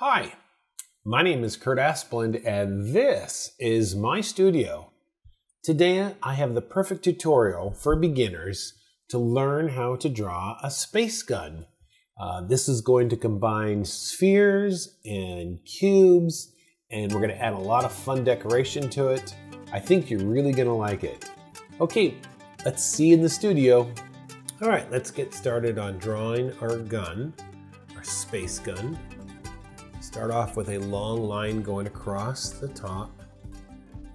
Hi, my name is Kurt Aspland and this is my studio. Today I have the perfect tutorial for beginners to learn how to draw a space gun. Uh, this is going to combine spheres and cubes and we're going to add a lot of fun decoration to it. I think you're really going to like it. Okay, let's see in the studio. All right, let's get started on drawing our gun, our space gun. Start off with a long line going across the top,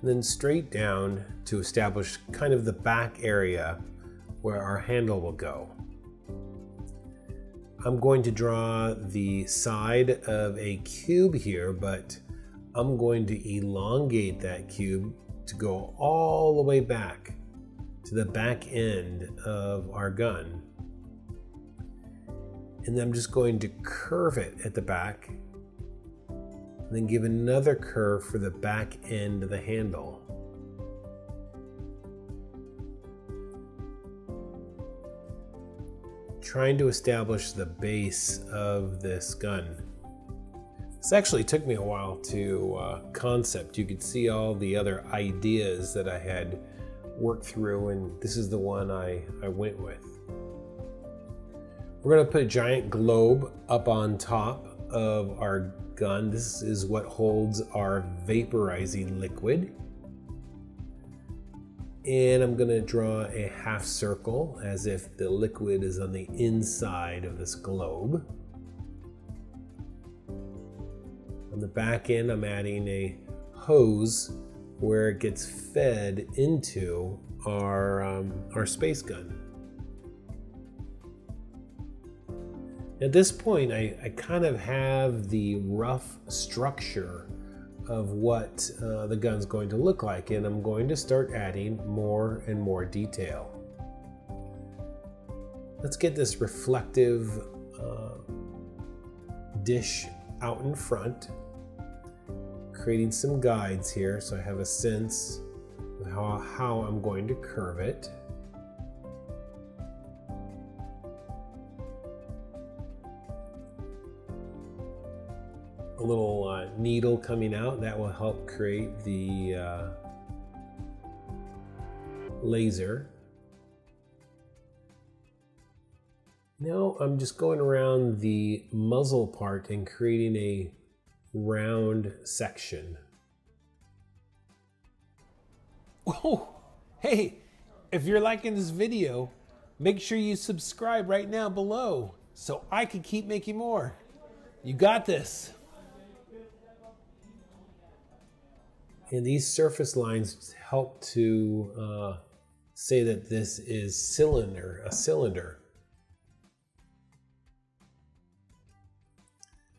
then straight down to establish kind of the back area where our handle will go. I'm going to draw the side of a cube here, but I'm going to elongate that cube to go all the way back to the back end of our gun. And then I'm just going to curve it at the back then give another curve for the back end of the handle. Trying to establish the base of this gun. This actually took me a while to uh, concept. You could see all the other ideas that I had worked through, and this is the one I, I went with. We're going to put a giant globe up on top of our gun. This is what holds our vaporizing liquid. And I'm gonna draw a half circle as if the liquid is on the inside of this globe. On the back end, I'm adding a hose where it gets fed into our, um, our space gun. At this point, I, I kind of have the rough structure of what uh, the gun's going to look like, and I'm going to start adding more and more detail. Let's get this reflective uh, dish out in front, creating some guides here so I have a sense of how, how I'm going to curve it. A little uh, needle coming out that will help create the uh, laser. Now I'm just going around the muzzle part and creating a round section. Oh, hey, if you're liking this video, make sure you subscribe right now below so I can keep making more. You got this. And these surface lines help to uh, say that this is cylinder, a cylinder.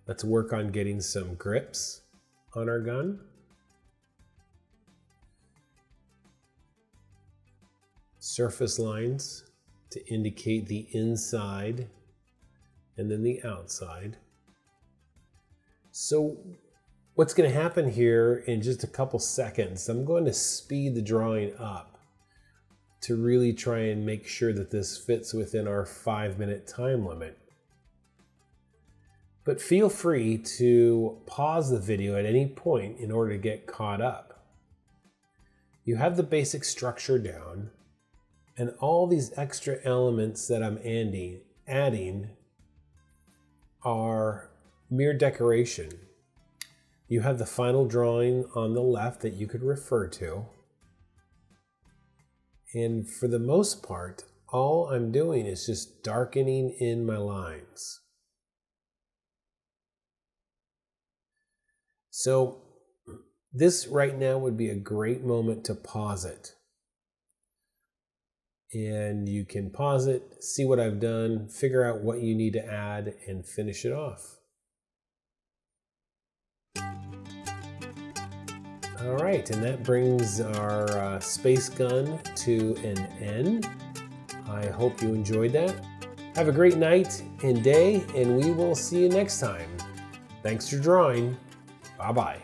Let's work on getting some grips on our gun. Surface lines to indicate the inside and then the outside. So What's going to happen here in just a couple seconds, I'm going to speed the drawing up to really try and make sure that this fits within our five minute time limit. But feel free to pause the video at any point in order to get caught up. You have the basic structure down and all these extra elements that I'm adding, adding are mere decoration. You have the final drawing on the left that you could refer to. And for the most part, all I'm doing is just darkening in my lines. So this right now would be a great moment to pause it. And you can pause it, see what I've done, figure out what you need to add, and finish it off. All right, and that brings our uh, space gun to an end. I hope you enjoyed that. Have a great night and day, and we will see you next time. Thanks for drawing. Bye bye.